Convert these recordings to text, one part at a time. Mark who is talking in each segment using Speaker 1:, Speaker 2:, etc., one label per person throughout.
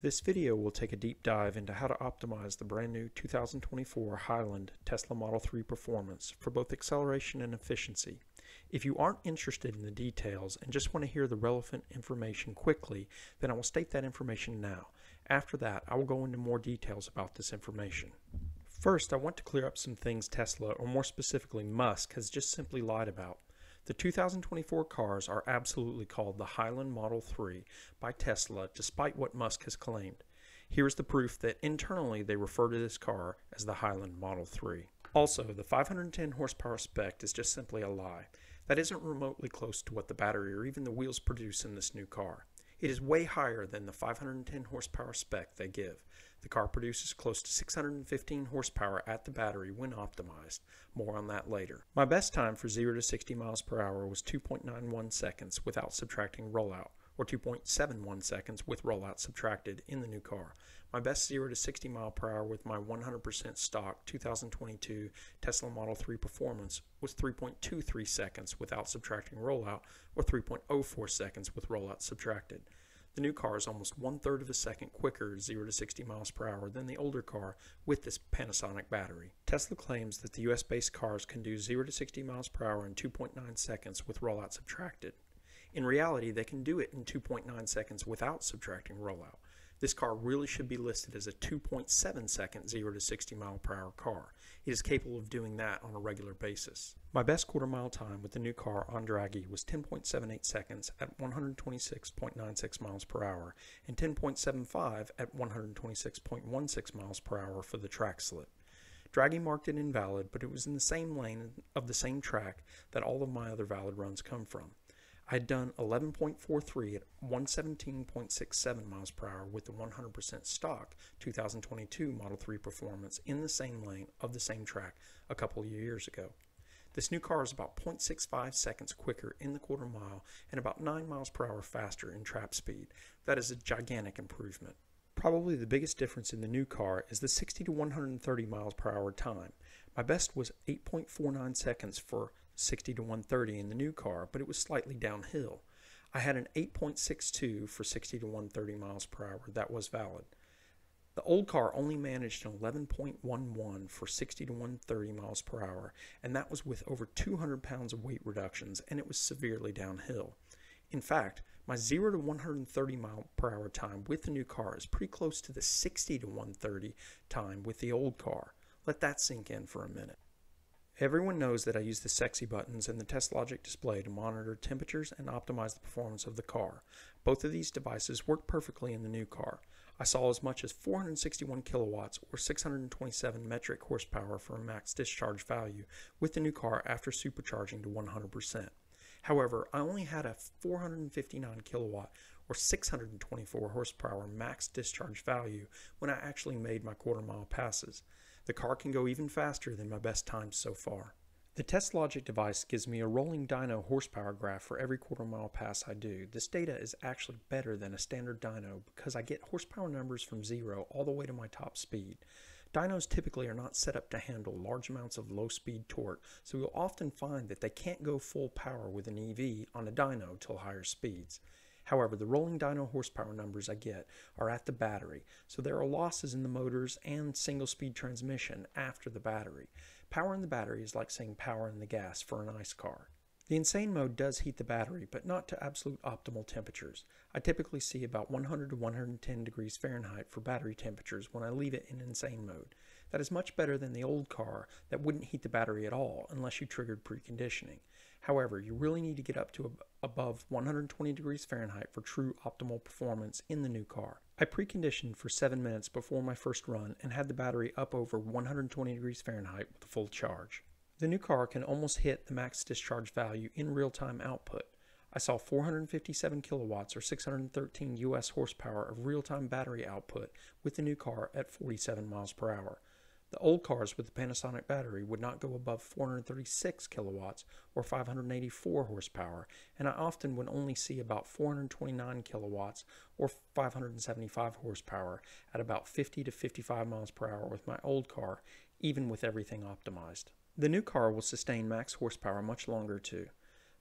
Speaker 1: This video will take a deep dive into how to optimize the brand new 2024 Highland Tesla Model 3 performance for both acceleration and efficiency. If you aren't interested in the details and just want to hear the relevant information quickly, then I will state that information now. After that, I will go into more details about this information. First, I want to clear up some things Tesla, or more specifically Musk, has just simply lied about. The 2024 cars are absolutely called the Highland Model 3 by Tesla, despite what Musk has claimed. Here's the proof that internally they refer to this car as the Highland Model 3. Also, the 510 horsepower spec is just simply a lie. That isn't remotely close to what the battery or even the wheels produce in this new car. It is way higher than the 510 horsepower spec they give. The car produces close to 615 horsepower at the battery when optimized. More on that later. My best time for 0 to 60 miles per hour was 2.91 seconds without subtracting rollout, or 2.71 seconds with rollout subtracted in the new car. My best 0 to 60 mile per hour with my 100% stock 2022 Tesla Model 3 performance was 3.23 seconds without subtracting rollout, or 3.04 seconds with rollout subtracted. The new car is almost one third of a second quicker 0 to 60 miles per hour than the older car with this Panasonic battery. Tesla claims that the US based cars can do 0 to 60 miles per hour in 2.9 seconds with rollout subtracted. In reality, they can do it in 2.9 seconds without subtracting rollout. This car really should be listed as a 2.7 second 0 to 60 mile per hour car. It is capable of doing that on a regular basis. My best quarter mile time with the new car on Dragy was 10.78 seconds at 126.96 miles per hour and 10.75 at 126.16 miles per hour for the track slip. Dragy marked it invalid, but it was in the same lane of the same track that all of my other valid runs come from. I had done 11.43 at 117.67 miles per hour with the 100% stock 2022 Model 3 performance in the same lane of the same track a couple of years ago. This new car is about 0.65 seconds quicker in the quarter mile and about 9 miles per hour faster in trap speed. That is a gigantic improvement. Probably the biggest difference in the new car is the 60 to 130 miles per hour time. My best was 8.49 seconds for 60 to 130 in the new car, but it was slightly downhill. I had an 8.62 for 60 to 130 miles per hour. That was valid. The old car only managed an 11.11 for 60 to 130 miles per hour, and that was with over 200 pounds of weight reductions, and it was severely downhill. In fact, my 0 to 130 mile per hour time with the new car is pretty close to the 60 to 130 time with the old car. Let that sink in for a minute. Everyone knows that I use the S3XY buttons and the Teslogic display to monitor temperatures and optimize the performance of the car. Both of these devices work perfectly in the new car. I saw as much as 461 kilowatts or 627 metric horsepower for a max discharge value with the new car after supercharging to 100%. However, I only had a 459 kilowatt or 624 horsepower max discharge value when I actually made my quarter mile passes. The car can go even faster than my best times so far. The Teslogic device gives me a rolling dyno horsepower graph for every quarter mile pass I do. This data is actually better than a standard dyno because I get horsepower numbers from zero all the way to my top speed. Dynos typically are not set up to handle large amounts of low speed torque, so you'll often find that they can't go full power with an EV on a dyno till higher speeds. However, the rolling dyno horsepower numbers I get are at the battery, so there are losses in the motors and single speed transmission after the battery. Power in the battery is like saying power in the gas for an ICE car. The insane mode does heat the battery, but not to absolute optimal temperatures. I typically see about 100 to 110 degrees Fahrenheit for battery temperatures when I leave it in insane mode. That is much better than the old car that wouldn't heat the battery at all unless you triggered preconditioning. However, you really need to get up to above 120 degrees Fahrenheit for true optimal performance in the new car. I preconditioned for 7 minutes before my first run and had the battery up over 120 degrees Fahrenheit with a full charge. The new car can almost hit the max discharge value in real-time output. I saw 457 kilowatts or 613 US horsepower of real-time battery output with the new car at 47 miles per hour. The old cars with the Panasonic battery would not go above 436 kilowatts or 584 horsepower, and I often would only see about 429 kilowatts or 575 horsepower at about 50 to 55 miles per hour with my old car, even with everything optimized. The new car will sustain max horsepower much longer too.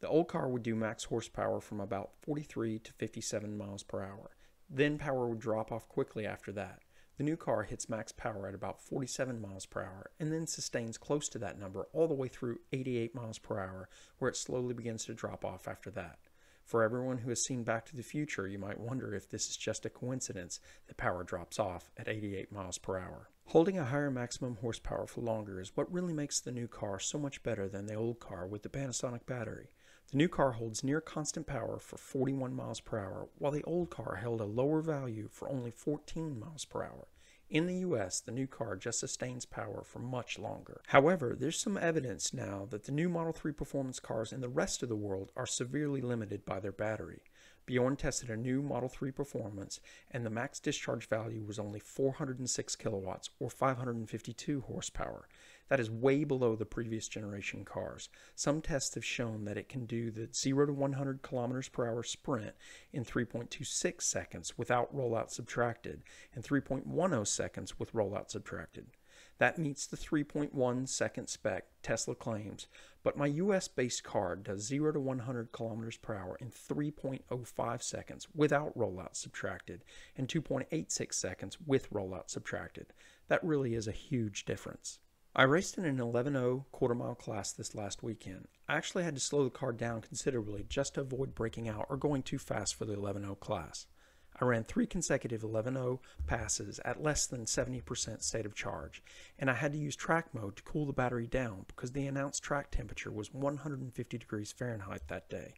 Speaker 1: The old car would do max horsepower from about 43 to 57 miles per hour. Then power would drop off quickly after that. The new car hits max power at about 47 miles per hour and then sustains close to that number all the way through 88 miles per hour, where it slowly begins to drop off after that. For everyone who has seen Back to the Future, you might wonder if this is just a coincidence that power drops off at 88 miles per hour. Holding a higher maximum horsepower for longer is what really makes the new car so much better than the old car with the Panasonic battery. The new car holds near constant power for 41 miles per hour, while the old car held a lower value for only 14 miles per hour. In the US, the new car just sustains power for much longer. However, there's some evidence now that the new Model 3 performance cars in the rest of the world are severely limited by their battery. Bjorn tested a new Model 3 Performance, and the max discharge value was only 406 kilowatts or 552 horsepower. That is way below the previous generation cars. Some tests have shown that it can do the 0 to 100 kilometers per hour sprint in 3.26 seconds without rollout subtracted and 3.10 seconds with rollout subtracted. That meets the 3.1 second spec Tesla claims, but my US based car does 0 to 100 kilometers per hour in 3.05 seconds without rollout subtracted and 2.86 seconds with rollout subtracted. That really is a huge difference. I raced in an 11.0 quarter mile class this last weekend. I actually had to slow the car down considerably just to avoid breaking out or going too fast for the 11.0 class. I ran three consecutive 11.0 passes at less than 70% state of charge, and I had to use track mode to cool the battery down because the announced track temperature was 150 degrees Fahrenheit that day.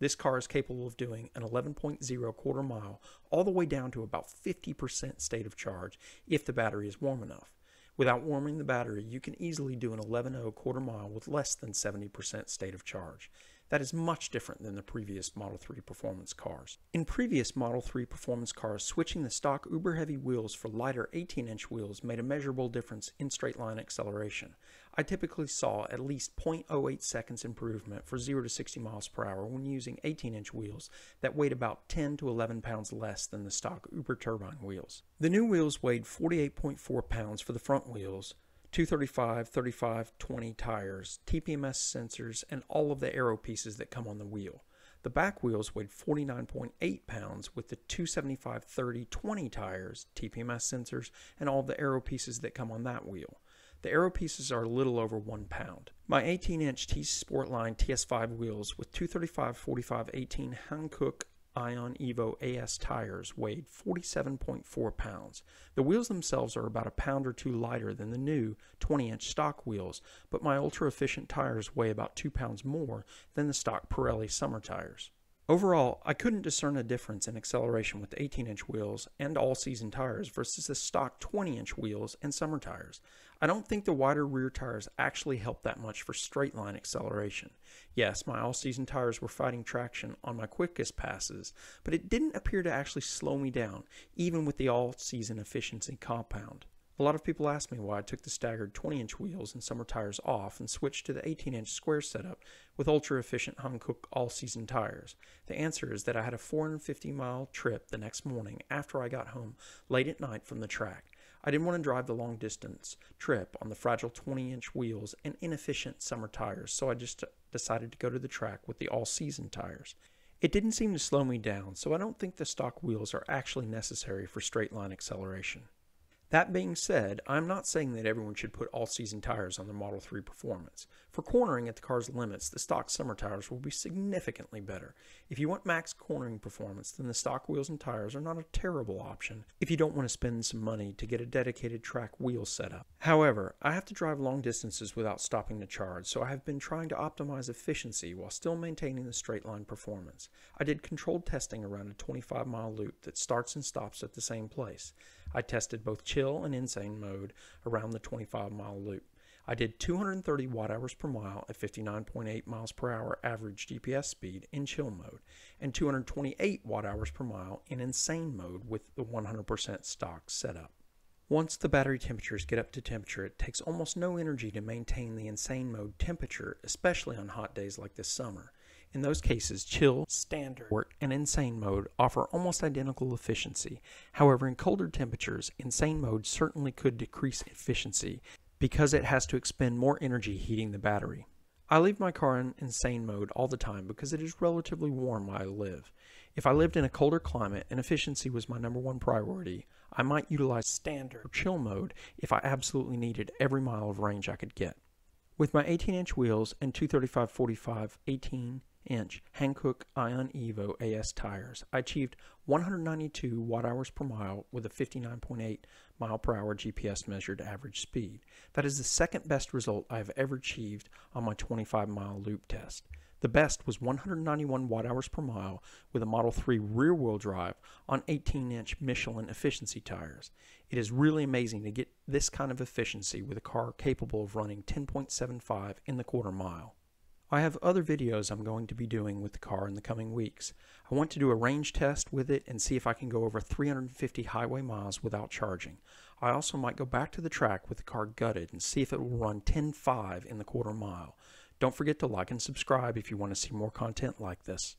Speaker 1: This car is capable of doing an 11.0 quarter mile all the way down to about 50% state of charge if the battery is warm enough. Without warming the battery, you can easily do an 11.0 quarter mile with less than 70% state of charge. That is much different than the previous Model 3 performance cars. In previous Model 3 performance cars, switching the stock uber heavy wheels for lighter 18 inch wheels made a measurable difference in straight line acceleration. I typically saw at least 0.08 seconds improvement for 0 to 60 miles per hour when using 18 inch wheels that weighed about 10 to 11 pounds less than the stock Uber turbine wheels. The new wheels weighed 48.4 pounds for the front wheels, 235, 35, 20 tires, TPMS sensors, and all of the aero pieces that come on the wheel. The back wheels weighed 49.8 pounds with the 275 30 20 tires, TPMS sensors, and all the aero pieces that come on that wheel. The aero pieces are a little over one pound. My 18 inch T Sportline TS5 wheels with 235 45 18 Hankook Ion Evo AS tires weighed 47.4 pounds. The wheels themselves are about a pound or two lighter than the new 20 inch stock wheels, but my ultra efficient tires weigh about 2 pounds more than the stock Pirelli summer tires. Overall, I couldn't discern a difference in acceleration with 18 inch wheels and all season tires versus the stock 20 inch wheels and summer tires. I don't think the wider rear tires actually helped that much for straight line acceleration. Yes, my all season tires were fighting traction on my quickest passes, but it didn't appear to actually slow me down, even with the all season efficiency compound. A lot of people ask me why I took the staggered 20 inch wheels and summer tires off and switched to the 18 inch square setup with ultra efficient Hankook all season tires. The answer is that I had a 450 mile trip the next morning after I got home late at night from the track. I didn't want to drive the long distance trip on the fragile 20 inch wheels and inefficient summer tires, so I just decided to go to the track with the all season tires. It didn't seem to slow me down, so I don't think the stock wheels are actually necessary for straight line acceleration. That being said, I'm not saying that everyone should put all season tires on the Model 3 Performance. For cornering at the car's limits, the stock summer tires will be significantly better. If you want max cornering performance, then the stock wheels and tires are not a terrible option if you don't want to spend some money to get a dedicated track wheel setup. However, I have to drive long distances without stopping to charge, so I have been trying to optimize efficiency while still maintaining the straight line performance. I did controlled testing around a 25 mile loop that starts and stops at the same place. I tested both chill and insane mode around the 25 mile loop. I did 230 watt hours per mile at 59.8 miles per hour average GPS speed in chill mode and 228 watt hours per mile in insane mode with the 100% stock setup. Once the battery temperatures get up to temperature, it takes almost no energy to maintain the insane mode temperature, especially on hot days like this summer. In those cases, chill, standard, and insane mode offer almost identical efficiency. However, in colder temperatures, insane mode certainly could decrease efficiency because it has to expend more energy heating the battery. I leave my car in insane mode all the time because it is relatively warm where I live. If I lived in a colder climate and efficiency was my number one priority, I might utilize standard or chill mode if I absolutely needed every mile of range I could get. With my 18 inch wheels and 235-45 18 inch Hankook Ion Evo AS tires, I achieved 192 watt hours per mile with a 59.8 mile per hour GPS measured average speed. That is the second best result I have ever achieved on my 25 mile loop test. The best was 191 watt hours per mile with a Model 3 rear wheel drive on 18 inch Michelin efficiency tires. It is really amazing to get this kind of efficiency with a car capable of running 10.75 in the quarter mile. I have other videos I'm going to be doing with the car in the coming weeks. I want to do a range test with it and see if I can go over 350 highway miles without charging. I also might go back to the track with the car gutted and see if it will run 10.5 in the quarter mile. Don't forget to like and subscribe if you want to see more content like this.